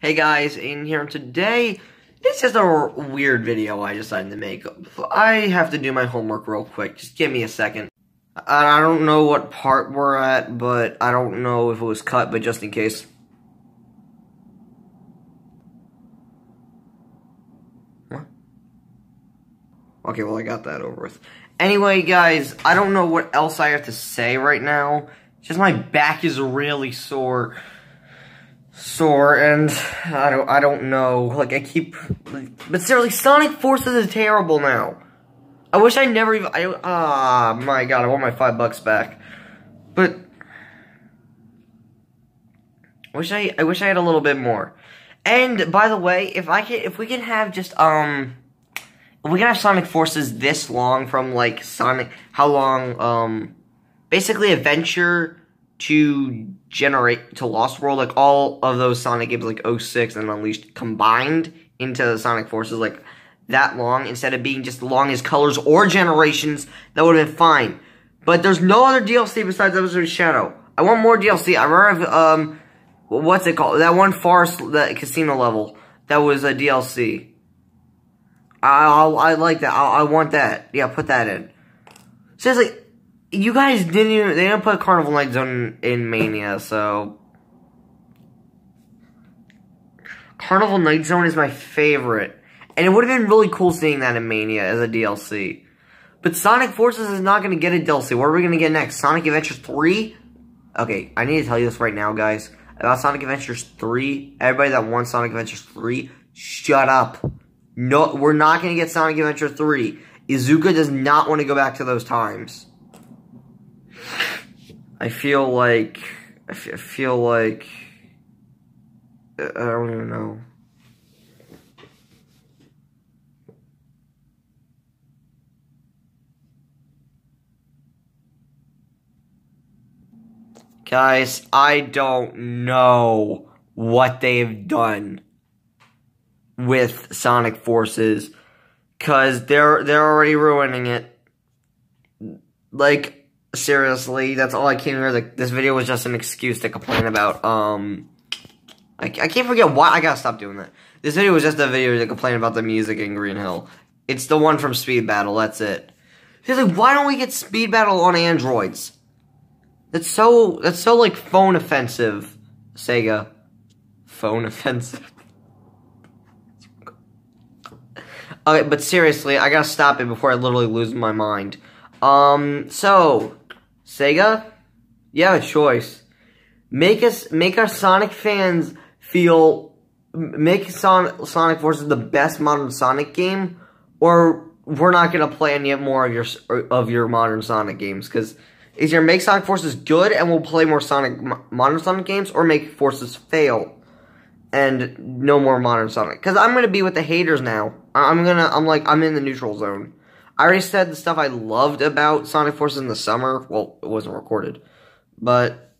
Hey guys, in here today, this is a weird video I decided to make. I have to do my homework real quick, just give me a second. I don't know what part we're at, but I don't know if it was cut, but just in case. What? Okay, well I got that over with. Anyway, guys, I don't know what else I have to say right now. Just my back is really sore sore and I don't I don't know. Like I keep but seriously Sonic Forces is terrible now. I wish I never even I ah my god, I want my five bucks back. But I wish I I wish I had a little bit more. And by the way, if I can if we can have just um we can have Sonic Forces this long from like Sonic how long um basically Adventure to generate to Lost World, like all of those Sonic games, like 06 and Unleashed, combined into the Sonic Forces, like that long, instead of being just long as Colors or Generations, that would have been fine. But there's no other DLC besides Episode Shadow. I want more DLC. I remember, um, what's it called? That one forest, that casino level, that was a DLC. I, I, I like that. I, I want that. Yeah, put that in. Seriously, you guys didn't even, they didn't put Carnival Night Zone in Mania, so. Carnival Night Zone is my favorite. And it would have been really cool seeing that in Mania as a DLC. But Sonic Forces is not going to get a DLC. What are we going to get next? Sonic Adventures 3? Okay, I need to tell you this right now, guys. About Sonic Adventures 3, everybody that wants Sonic Adventures 3, shut up. No, we're not going to get Sonic Adventure 3. Iizuka does not want to go back to those times. I feel like I feel like uh, I don't even know. Guys, I don't know what they've done with Sonic Forces cuz they're they're already ruining it. Like seriously, that's all I came here. Like, this video was just an excuse to complain about. Um, I, I can't forget why I gotta stop doing that. This video was just a video to complain about the music in Green Hill. It's the one from Speed Battle. That's it. Seriously, why don't we get Speed Battle on Androids? That's so. That's so like phone offensive. Sega, phone offensive. okay, but seriously, I gotta stop it before I literally lose my mind. Um, so, Sega, Yeah, choice. Make us, make our Sonic fans feel, make Son Sonic Forces the best modern Sonic game, or we're not gonna play any more of your of your modern Sonic games because is your make Sonic Forces good and we'll play more Sonic modern Sonic games, or make Forces fail and no more modern Sonic? Because I'm gonna be with the haters now. I'm gonna, I'm like, I'm in the neutral zone. I already said the stuff I loved about Sonic Forces in the summer. Well, it wasn't recorded. But,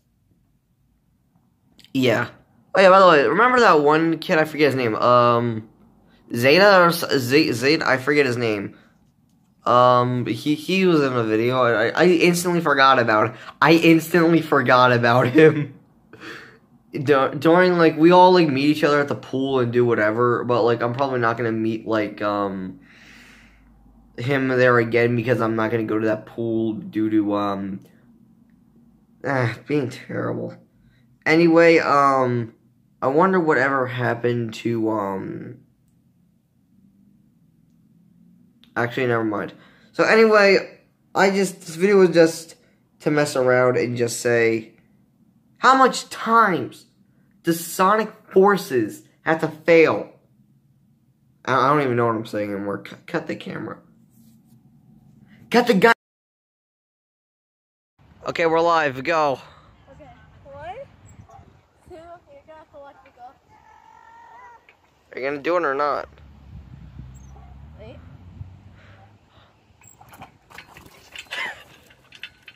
yeah. Oh, yeah, by the way, remember that one kid? I forget his name. Um, Zeta or Z Zeta? I forget his name. Um, he, he was in a video. I, I instantly forgot about I instantly forgot about him. During, like, we all, like, meet each other at the pool and do whatever. But, like, I'm probably not gonna meet, like, um him there again because I'm not going to go to that pool due to, um, ah, being terrible. Anyway, um, I wonder whatever happened to, um, actually, never mind. So anyway, I just, this video was just to mess around and just say, how much times does Sonic Forces have to fail? I don't even know what I'm saying anymore. Cut the camera. Cut the gun. Okay, we're live. Go. Okay. One, two, you're gonna select the go. Are you gonna do it or not? Wait.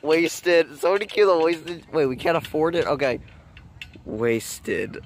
wasted. Somebody kill the wasted. Wait, we can't afford it? Okay. Wasted.